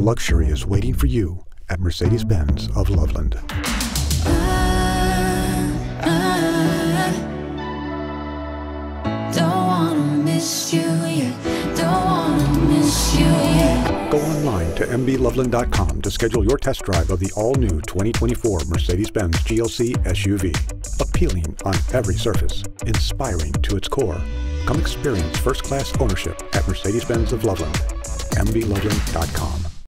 Luxury is waiting for you at Mercedes-Benz of Loveland. Go online to mbloveland.com to schedule your test drive of the all-new 2024 Mercedes-Benz GLC SUV. Appealing on every surface, inspiring to its core. Come experience first-class ownership at Mercedes-Benz of Loveland. mbloveland.com.